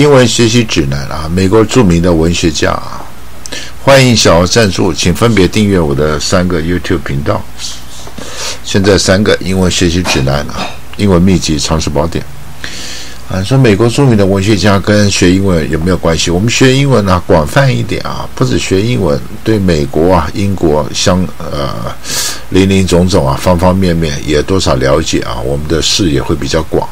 英文学习指南啊，美国著名的文学家啊，欢迎小赞助，请分别订阅我的三个 YouTube 频道。现在三个英文学习指南啊，英文秘籍常识宝典啊，说美国著名的文学家跟学英文有没有关系？我们学英文呢，广泛一点啊，不止学英文，对美国啊、英国相呃，林林总总啊，方方面面也多少了解啊，我们的视野会比较广。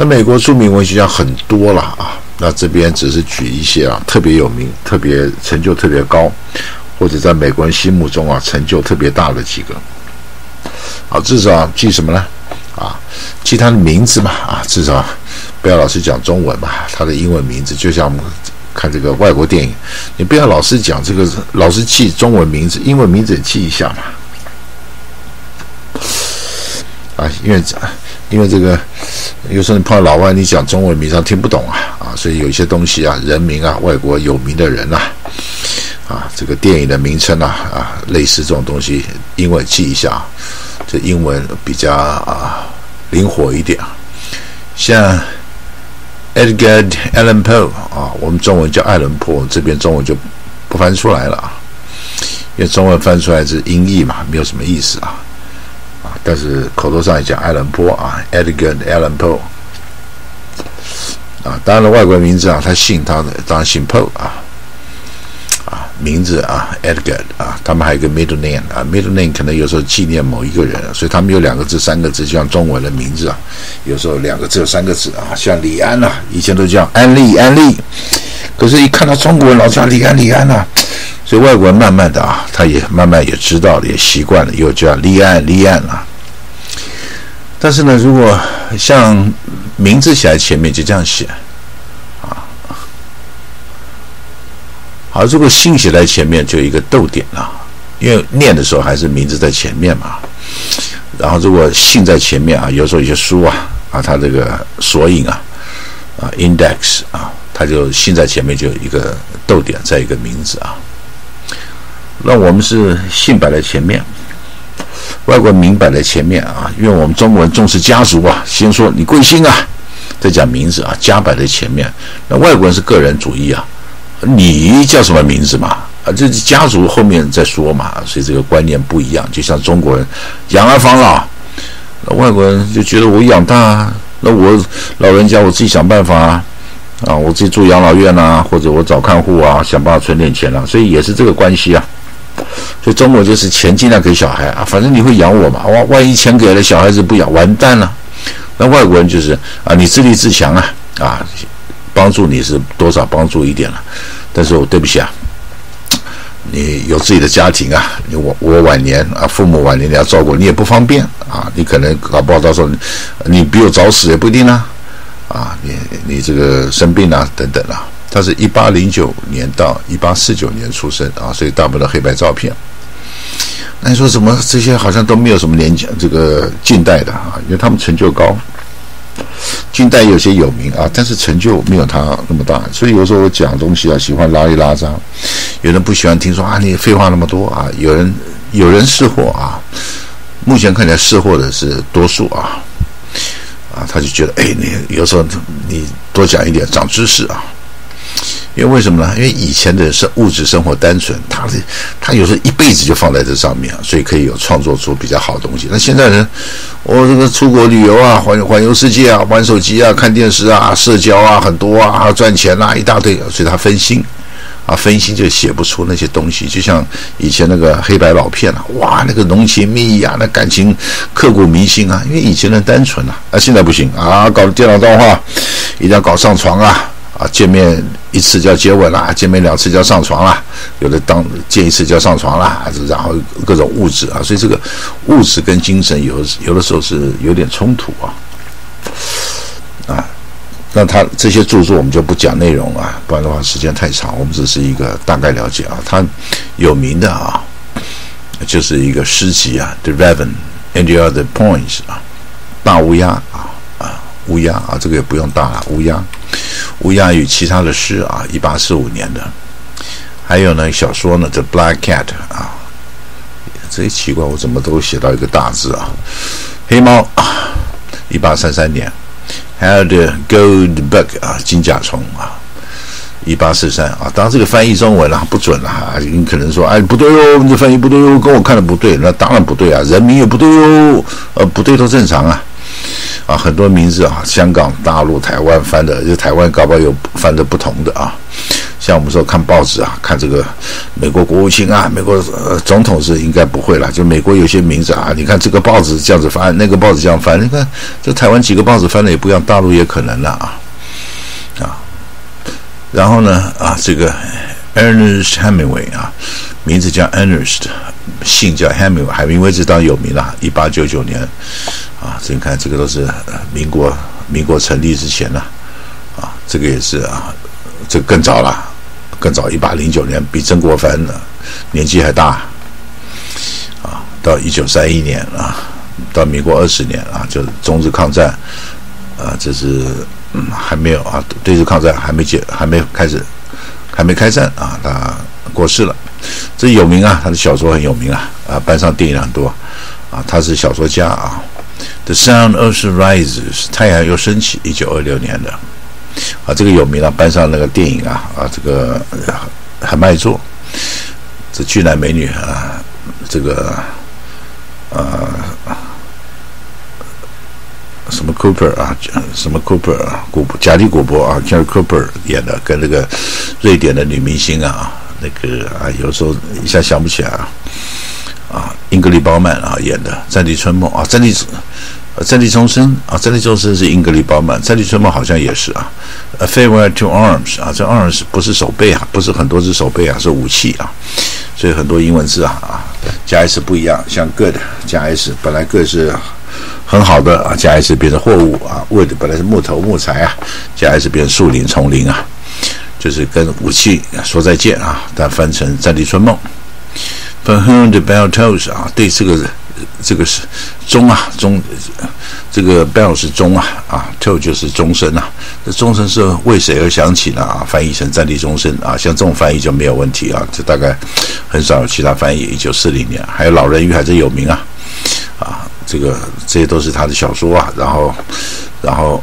那美国著名文学家很多了啊，那这边只是举一些啊，特别有名、特别成就特别高，或者在美国人心目中啊成就特别大的几个。好，至少记什么呢？啊，记他的名字嘛，啊，至少不要老是讲中文嘛，他的英文名字就像我们看这个外国电影，你不要老是讲这个，老是记中文名字，英文名字也记一下嘛。啊，因为因为这个。有时候你碰到老外，你讲中文名上听不懂啊啊，所以有些东西啊，人名啊，外国有名的人呐，啊，这个电影的名称啊啊，类似这种东西，英文记一下，这英文比较啊灵活一点。像 Edgar Allan Poe 啊，我们中文叫爱伦坡，这边中文就不翻出来了啊，因为中文翻出来是音译嘛，没有什么意思啊。但是口头上也讲艾伦坡啊，Edgar Allan Poe 啊，当然了，外国名字啊，他姓他的当然姓 Poe 啊，啊，名字啊，Edgar 啊，他们还有一个 middle name 啊，middle name 可能有时候纪念某一个人，所以他们有两个字、三个字，就像中文的名字啊，有时候两个字、三个字啊，像李安呐，以前都叫安利安利，可是，一看到中国人老叫李安李安呐。所以外国人慢慢的啊，他也慢慢也知道了，也习惯了，又叫立案立案了。但是呢，如果像名字写在前面就这样写，啊，好，如果姓写在前面就一个逗点了，因为念的时候还是名字在前面嘛。然后如果姓在前面啊，有时候有些书啊啊，它这个索引啊啊 index 啊，它就姓在前面就一个逗点，再一个名字啊。那我们是姓摆在前面，外国名摆在前面啊，因为我们中国人重视家族啊，先说你贵姓啊，再讲名字啊，家摆在前面。那外国人是个人主义啊，你叫什么名字嘛？啊，这家族后面再说嘛，所以这个观念不一样。就像中国人养儿防老，外国人就觉得我养大，那我老人家我自己想办法啊。啊，我自己住养老院啊，或者我找看护啊，想办法存点钱啊，所以也是这个关系啊。所以中国就是钱尽量给小孩啊，反正你会养我嘛，万万一钱给了小孩子不养，完蛋了。那外国人就是啊，你自立自强啊，啊，帮助你是多少帮助一点了，但是我对不起啊，你有自己的家庭啊，你我我晚年啊，父母晚年你要照顾，你也不方便啊，你可能搞不好到时候你比我早死也不一定呢，啊，你你这个生病啊等等啊。他是一八零九年到一八四九年出生啊，所以大部分的黑白照片。那你说怎么？这些好像都没有什么年这个近代的啊，因为他们成就高。近代有些有名啊，但是成就没有他那么大。所以有时候我讲东西啊，喜欢拉一拉张。有人不喜欢听说啊，你废话那么多啊。有人有人识货啊，目前看起来识货的是多数啊。啊，他就觉得哎，你有时候你多讲一点，长知识啊。因为为什么呢？因为以前的人是物质生活单纯，他的他有时候一辈子就放在这上面，所以可以有创作出比较好的东西。那现在人，我这个出国旅游啊，环环游世界啊，玩手机啊，看电视啊，社交啊，很多啊，赚钱啊，一大堆，所以他分心啊，分心就写不出那些东西。就像以前那个黑白老片啊，哇，那个浓情蜜意啊，那感情刻骨铭心啊，因为以前人单纯啊，啊，现在不行啊，搞电脑动画，一定要搞上床啊。啊，见面一次叫接吻啦，见面两次叫上床啦，有的当见一次叫上床啦，然后各种物质啊，所以这个物质跟精神有有的时候是有点冲突啊。啊，那他这些著作我们就不讲内容啊，不然的话时间太长，我们只是一个大概了解啊。他有名的啊，就是一个诗集啊，《The Raven and the Other Points》啊，大乌鸦啊，乌鸦啊，这个也不用大了，乌鸦。乌鸦与其他的诗啊，一八四五年的，还有呢小说呢，《The Black Cat》啊，这奇怪，我怎么都写到一个大字啊？黑猫啊，一八三三年，还有 The Goldbug 啊，金甲虫啊，一八四三啊。当然这个翻译中文啊不准了哈，你可能说哎不对哦，你翻译不对哦，跟我看的不对，那当然不对啊，人名也不对哦，呃不对都正常啊。啊，很多名字啊，香港、大陆、台湾翻的，就台湾搞不好有翻的不同的啊。像我们说看报纸啊，看这个美国国务卿啊，美国呃总统是应该不会了。就美国有些名字啊，你看这个报纸这样子翻，那个报纸这样翻，你看这台湾几个报纸翻的也不一样，大陆也可能了啊啊。然后呢啊，这个 Ernest Hemingway 啊，名字叫 Ernest，姓叫 Hemingway，海明威这当有名了，一八九九年啊，这你看这个都是民国民国成立之前呢啊，这个也是啊，这个更早了。更早，一八零九年，比曾国藩呢年纪还大啊。到一九三一年啊，到民国二十年啊，就是中日抗战啊，这是嗯还没有啊，对日抗战还没结，还没开始，还没开战啊，他过世了。这有名啊，他的小说很有名啊，啊，搬上电影很多啊，他是小说家啊。The Sun Also Rises，太阳又升起，一九二六年的。啊，这个有名了，搬上那个电影啊，啊，这个很卖座。这巨男美女啊，这个呃，什么 Cooper 啊，什么 Cooper 啊，古贾利古伯啊 j a r Cooper 演的，跟那个瑞典的女明星啊，那个啊，有时候一下想不起来啊，啊，英格丽褒曼啊演的《战地春梦》啊，《战地》。战地重生啊，战地重生是英格丽褒曼，战地春梦好像也是啊。A farewell to arms 啊，这 arms 不是手背啊，不是很多只手背啊，是武器啊。所以很多英文字啊啊加 s 不一样，像 good 加 s 本来 good 是很好的啊，加 s 变成货物啊，wood 本来是木头木材啊，加 s 变成树林丛林啊，就是跟武器说再见啊。但翻成战地春梦 For whom the bell tolls 啊，对这个。这个是钟啊，钟，这个 bell 是钟啊，啊，toll 就是钟声啊。这钟声是为谁而响起呢？啊，翻译成战地钟声啊，像这种翻译就没有问题啊。这大概很少有其他翻译。一九四零年，还有《老人与海》这有名啊，啊，这个这些都是他的小说啊。然后，然后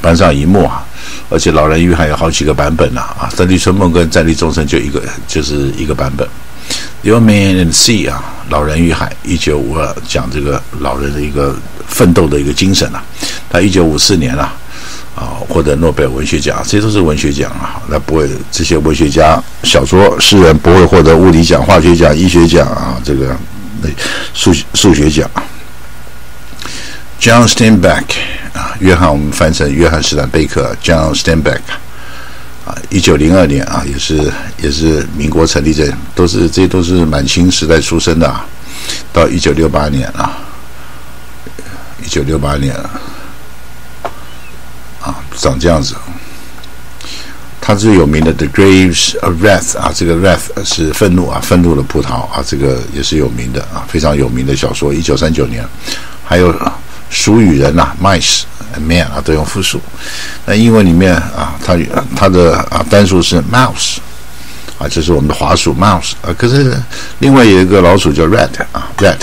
搬上荧幕啊，而且《老人与海》有好几个版本呢啊，《战地春梦》跟《战地钟声》就一个，就是一个版本。The Man and Sea 啊，老人与海，一九五二讲这个老人的一个奋斗的一个精神啊。他一九五四年啊，啊获得诺贝尔文学奖，这些都是文学奖啊。那不会这些文学家、小说诗人不会获得物理奖、化学奖、医学奖啊，这个那数数学奖。John Steinbeck 啊，约翰我们翻成约翰斯坦贝克，John Steinbeck。一九零二年啊，也是也是民国成立这，都是这都是满清时代出生的啊。到一九六八年啊，一九六八年啊，长这样子。他最有名的《The Graves of Wrath》啊，这个 Wrath 是愤怒啊，愤怒的葡萄啊，这个也是有名的啊，非常有名的小说。一九三九年，还有《鼠与人》呐，《Mice》。Man 啊，都用复数。那英文里面啊，它它的啊单数是 mouse 啊，这是我们的滑鼠 mouse 啊。可是另外有一个老鼠叫 rat 啊，rat。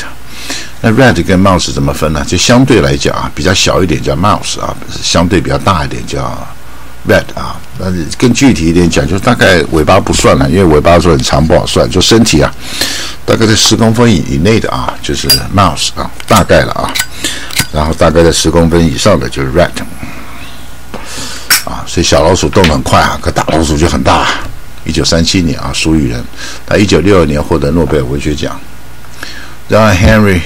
那 rat 跟 mouse 怎么分呢？就相对来讲啊，比较小一点叫 mouse 啊，相对比较大一点叫 rat 啊。那更具体一点讲，就大概尾巴不算了，因为尾巴说很长不好算。就身体啊，大概在十公分以以内的啊，就是 mouse 啊，大概了啊。然后大概在十公分以上的就是 rat，啊，所以小老鼠动得很快啊，可大老鼠就很大。一九三七年啊，鼠与人，他一九六二年获得诺贝尔文学奖。然后 Henry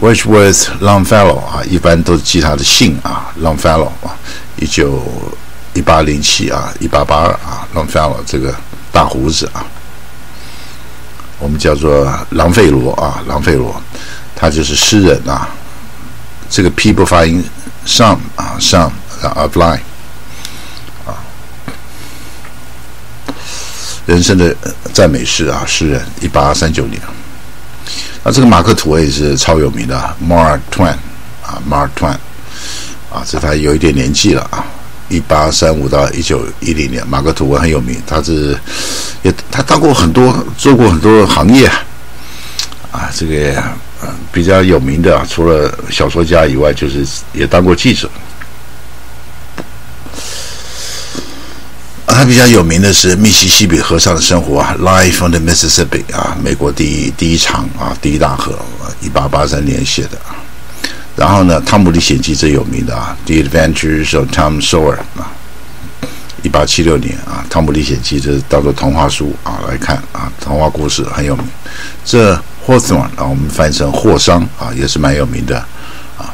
Wordsworth Longfellow 啊，一般都是记他的姓啊，Longfellow 啊，一九一八零七啊，一八八二啊，Longfellow 这个大胡子啊，我们叫做狼费罗啊，狼费罗。他就是诗人啊，这个 P 不发音，some 啊，some of line 啊，人生的赞美诗啊，诗人，一八三九年。那这个马克吐温也是超有名的，Mark Twain 啊，Mark Twain 啊，这他有一点年纪了啊，一八三五到一九一零年，马克吐温很有名，他是也他当过很多，做过很多行业啊，这个。比较有名的啊，除了小说家以外，就是也当过记者。他比较有名的是《密西西比河上的生活》啊，《Life on the Mississippi》啊，美国第一第一场啊，第一大河，一八八三年写的。然后呢，《汤姆历险记》最有名的啊，《The Adventures of Tom Sawyer》啊，一八七六年啊，《汤姆历险记》这当做童话书啊来看啊，童话故事很有名。这 Hawthorne 啊，我们翻译成霍桑啊，也是蛮有名的啊。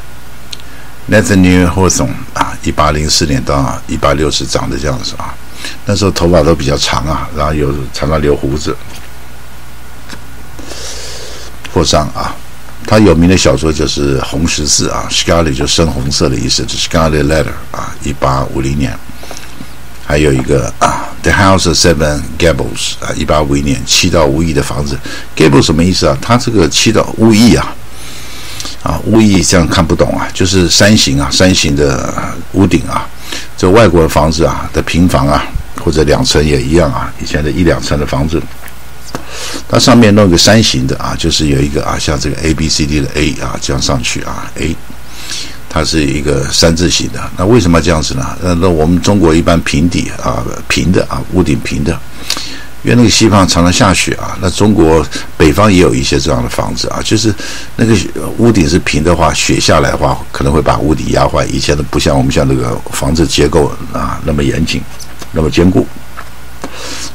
Nathaniel Hawthorne 啊，一八零四年到一八六十长的这样子啊。那时候头发都比较长啊，然后有常常留胡子。霍桑啊，他有名的小说就是《红十字》啊，Scarlet 就深红色的意思，是 Scarlet Letter 啊，一八五零年。还有一个啊，《The House of Seven Gables》啊，一八五一年，七到五亿的房子。Gable 什么意思啊？它这个七到五亿啊，啊，五亿这样看不懂啊，就是山形啊，山形的屋顶啊。这外国的房子啊，的平房啊，或者两层也一样啊。以前的一两层的房子，它上面弄个山形的啊，就是有一个啊，像这个 A B C D 的 A 啊，这样上去啊，A，它是一个三字形的。那为什么这样子呢？那那我们中国一般平底啊，平的啊，屋顶平的。因为那个西方常常下雪啊，那中国北方也有一些这样的房子啊，就是那个屋顶是平的话，雪下来的话可能会把屋顶压坏。以前的不像我们像那个房子结构啊那么严谨，那么坚固，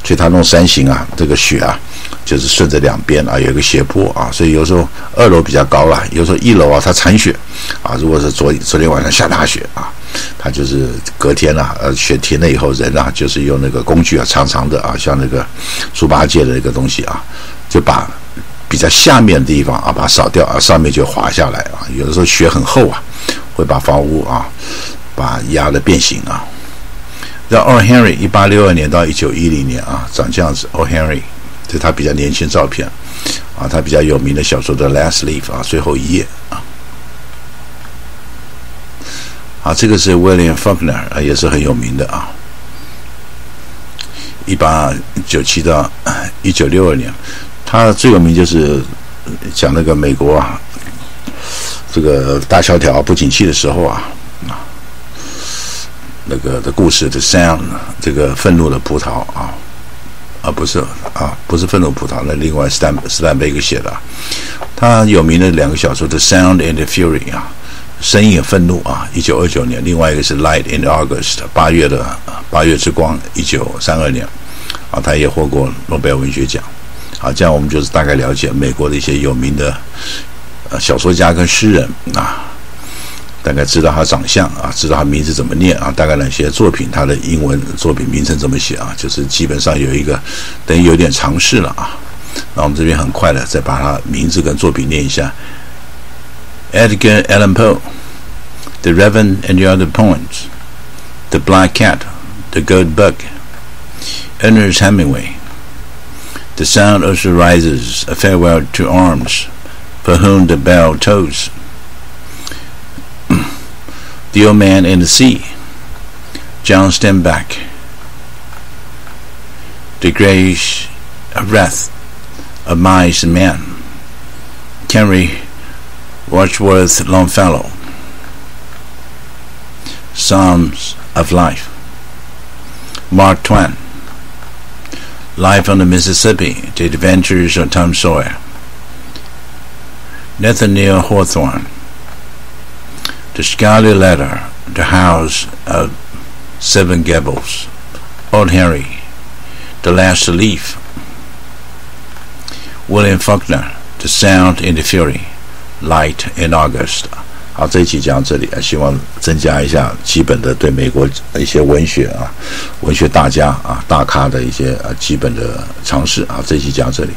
所以它弄山形啊，这个雪啊就是顺着两边啊有一个斜坡啊，所以有时候二楼比较高了，有时候一楼啊它残雪啊，如果是昨昨天晚上下大雪啊。他就是隔天啊，呃，雪停了以后，人啊，就是用那个工具啊，长长的啊，像那个猪八戒的那个东西啊，就把比较下面的地方啊，把它扫掉啊，上面就滑下来啊。有的时候雪很厚啊，会把房屋啊，把压的变形啊。让 O. Henry 一八六二年到一九一零年啊，长这样子。，O HENRY 是他比较年轻照片啊，他比较有名的小说的《Last Leaf》啊，最后一页啊。啊，这个是 William Faulkner 啊，也是很有名的啊。一八九七到一九六二年，他最有名就是讲那个美国啊，这个大萧条不景气的时候啊，啊，那个的故事的 Sound，这个愤怒的葡萄，啊不是啊，不是愤怒葡萄，那另外斯坦斯坦贝克写的，他有名的两个小说的 Sound and Fury 啊。声音愤怒啊！一九二九年，另外一个是《Light in August》八月的八月之光，一九三二年，啊，他也获过诺贝尔文学奖。啊，这样我们就是大概了解美国的一些有名的呃小说家跟诗人啊，大概知道他长相啊，知道他名字怎么念啊，大概哪些作品他的英文作品名称怎么写啊，就是基本上有一个等于有点尝试了啊。那我们这边很快的再把他名字跟作品念一下。Edgar Allan Poe, The Reverend and the Other Poems, The Black Cat, The Gold Bug, Ernest Hemingway, The Sound of the Rises, A Farewell to Arms, For Whom the Bell Tolls, The Old Man in the Sea, John Steinbeck, The Grace of Wrath of Mice and Henry Watchworth Longfellow, Psalms of Life, Mark Twain, Life on the Mississippi, The Adventures of Tom Sawyer, Nathaniel Hawthorne, The Scarlet Letter, The House of Seven Gables, Old Henry, The Last Leaf, William Faulkner, The Sound and the Fury, Light in August，好，这一期讲到这里啊，希望增加一下基本的对美国一些文学啊、文学大家啊、大咖的一些呃基本的常识啊，这一期讲到这里。